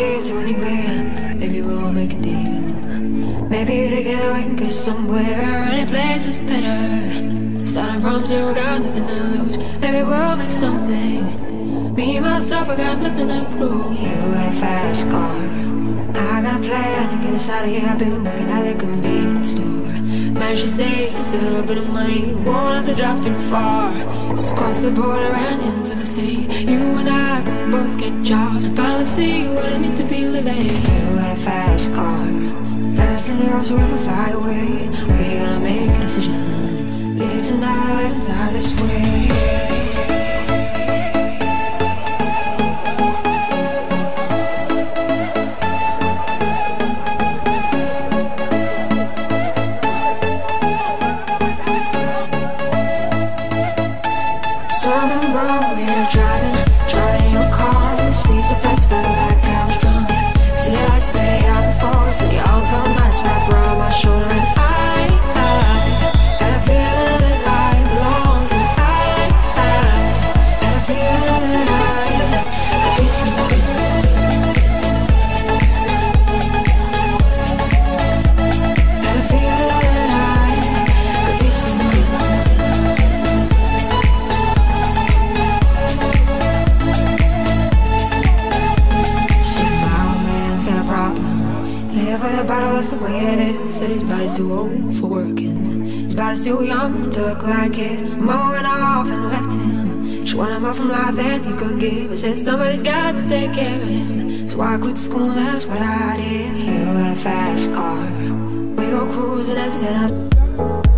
to anywhere. Maybe we'll make a deal. Maybe together we can go somewhere. Any place is better. Starting from zero, got nothing to lose. Maybe we'll make something. Me and myself, I got nothing to prove. You got a fast car. I got a plan to get us out of here. I've been working at a convenience store. Managed she save just a little bit of money. Won't have to drive too far. Just cross the border and into the city. You and I can both get jobs. Finally see what it means to be living. You got a fast car. Fast enough so we can fly away. We gonna make a decision. Live tonight die this way. That's the way it is. Said his body's too old for working. His body's too young to look like his. Mama went off and left him. She wanted more from life than he could give. I said somebody's got to take care of him. So I quit school, that's what I did. You got a fast car. We go cruising and then I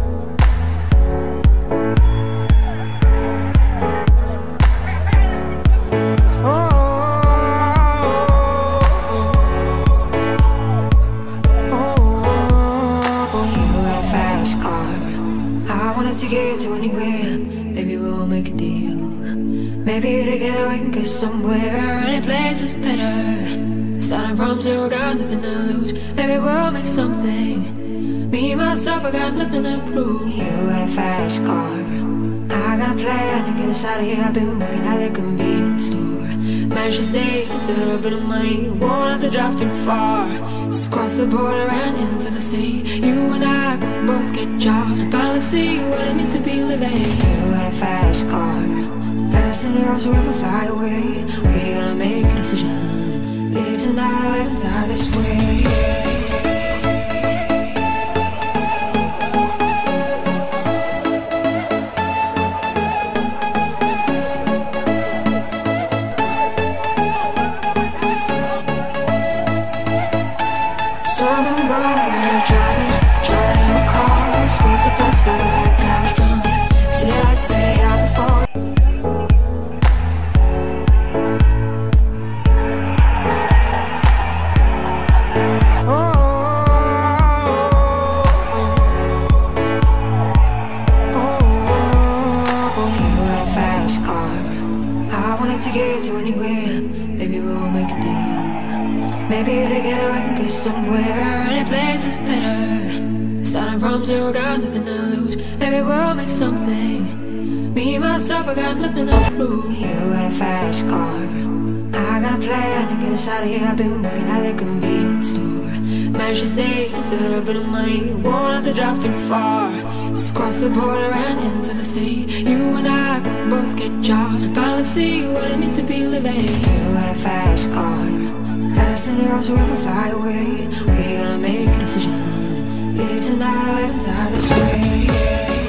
get to anywhere. Maybe we'll make a deal. Maybe together we can get somewhere. Any place is better. Starting from zero, got nothing to lose. Maybe we'll make something. Me, myself, I got nothing to prove. You got a fast car. I got a plan to get us out of here. I've been working at the convenience store. Managed to save a little bit of money. Won't have to drive too far. Just cross the border and into the city. You and I can both get jobs. Finally see what it means to be living. You got a fast car. Fast enough so we can fly away. We're gonna make a decision. Live tonight and die this way. Get to anywhere. Maybe we'll make a deal. Maybe together we can get somewhere. Any place is better. Starting from zero, got nothing to lose. Maybe we'll make something. Me, myself, I got nothing to prove. You got a fast car. I got a plan to get us out of here. I've been working at the convenience store. Managed to save a little bit of money. Won't have to drive too far. Just cross the border and into the city. You and I can both get jobs. And finally see what it means to be living. You got a fast car. Fast enough so we can fly away. We gonna make a decision. Live tonight die this way.